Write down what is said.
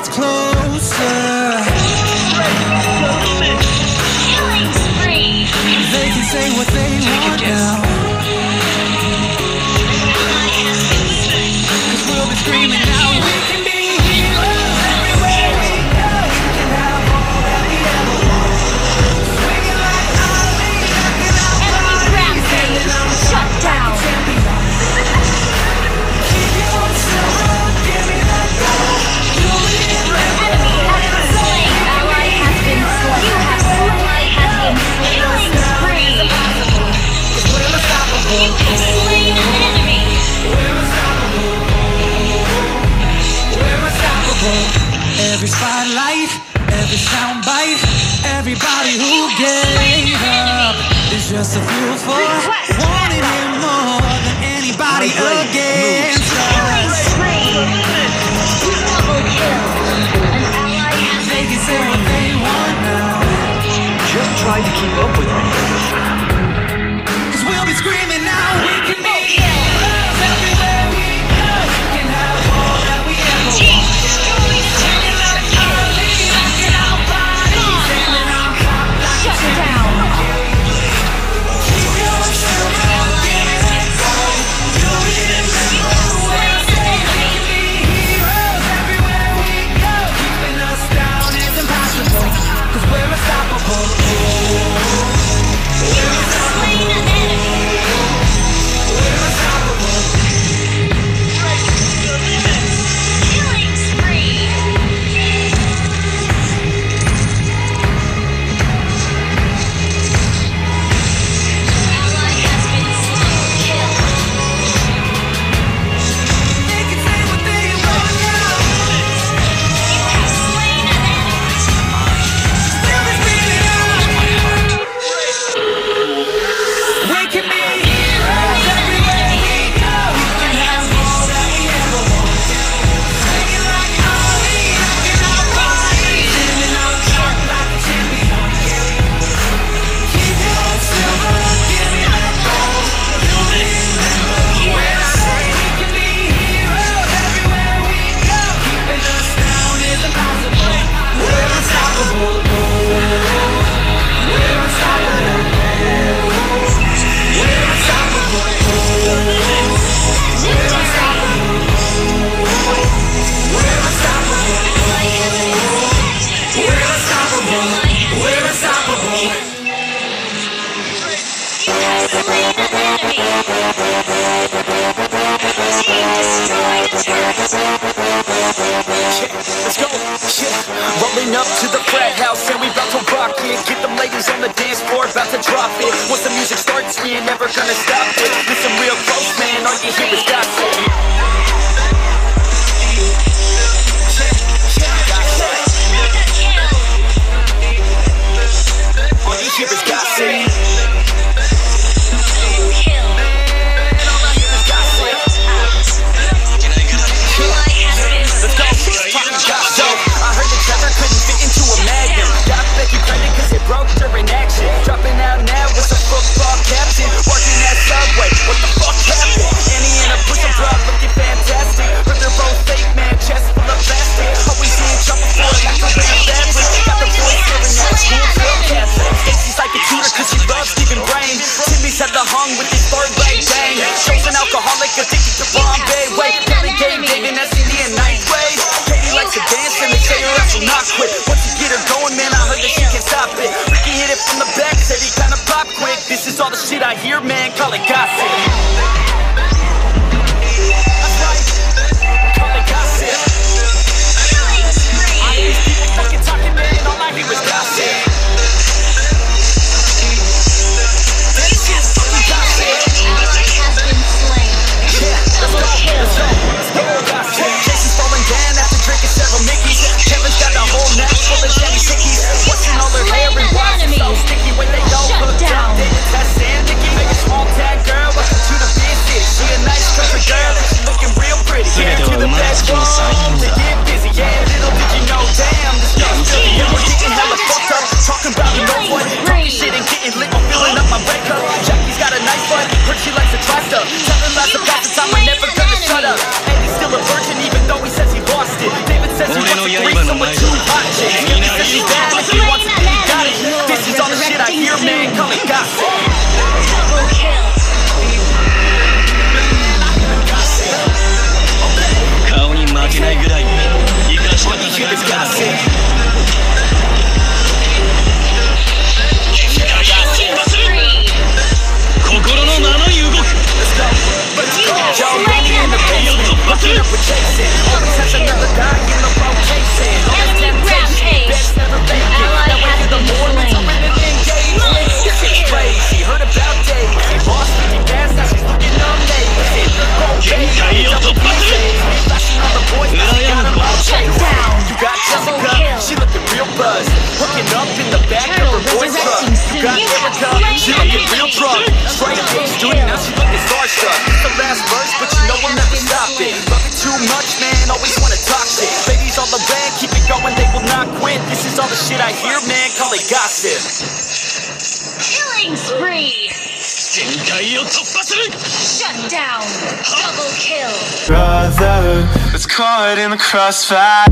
it's close. He who gave up is just a fool for wanting him more than anybody against us. They can say what they want now. Just try to keep up with me. Cause we'll be screaming. superstar. they gossip. Killing spree! 限界を突破する Shut down! Double kill! brother was caught in the crossfire.